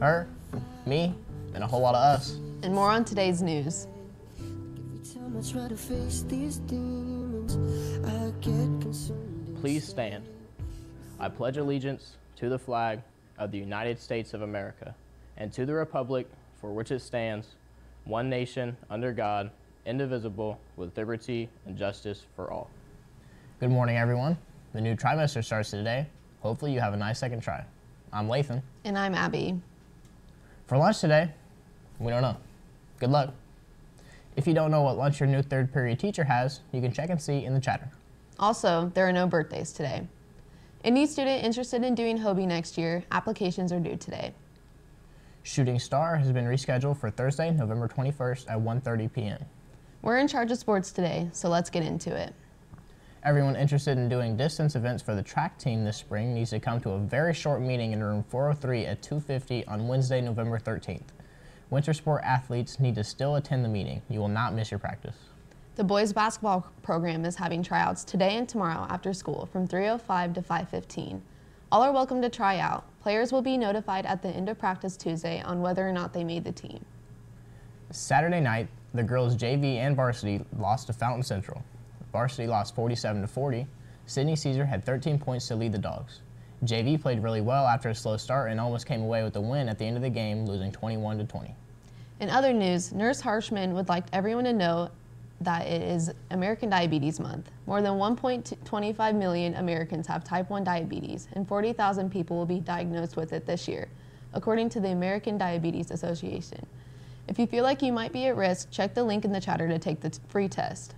her, me, and a whole lot of us. And more on today's news. Please stand. I pledge allegiance to the flag of the United States of America and to the republic for which it stands, one nation, under God, indivisible, with liberty and justice for all. Good morning, everyone. The new trimester starts today. Hopefully you have a nice second try. I'm Lathan. And I'm Abby. For lunch today, we don't know. Good luck. If you don't know what lunch your new third period teacher has, you can check and see in the chatter. Also, there are no birthdays today. Any student interested in doing HOBY next year, applications are due today. Shooting Star has been rescheduled for Thursday, November 21st at 1.30 p.m. We're in charge of sports today, so let's get into it. Everyone interested in doing distance events for the track team this spring needs to come to a very short meeting in room 403 at 2.50 on Wednesday, November 13th. Winter sport athletes need to still attend the meeting. You will not miss your practice. The boys basketball program is having tryouts today and tomorrow after school from 3.05 to 5.15. All are welcome to try out. Players will be notified at the end of practice Tuesday on whether or not they made the team. Saturday night, the girls JV and varsity lost to Fountain Central. Varsity lost 47 to 40. Sydney Caesar had 13 points to lead the Dogs. JV played really well after a slow start and almost came away with the win at the end of the game, losing 21 to 20. In other news, Nurse Harshman would like everyone to know that it is American Diabetes Month. More than 1.25 million Americans have type 1 diabetes, and 40,000 people will be diagnosed with it this year, according to the American Diabetes Association. If you feel like you might be at risk, check the link in the chatter to take the free test.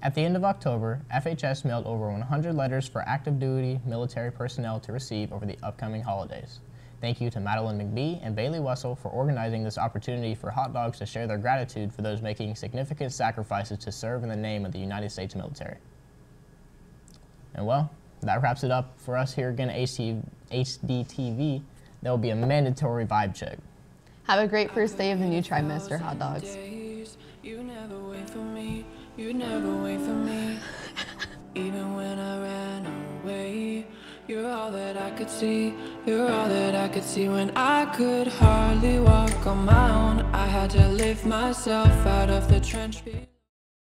At the end of October, FHS mailed over 100 letters for active duty military personnel to receive over the upcoming holidays. Thank you to Madeline McBee and Bailey Wessel for organizing this opportunity for hot dogs to share their gratitude for those making significant sacrifices to serve in the name of the United States military. And well, that wraps it up for us here again at HDTV. There will be a mandatory vibe check. Have a great first day of the new trimester hot dogs. You'd never wait for me, even when I ran away. You're all that I could see, you're all that I could see when I could hardly walk on my own. I had to lift myself out of the trench.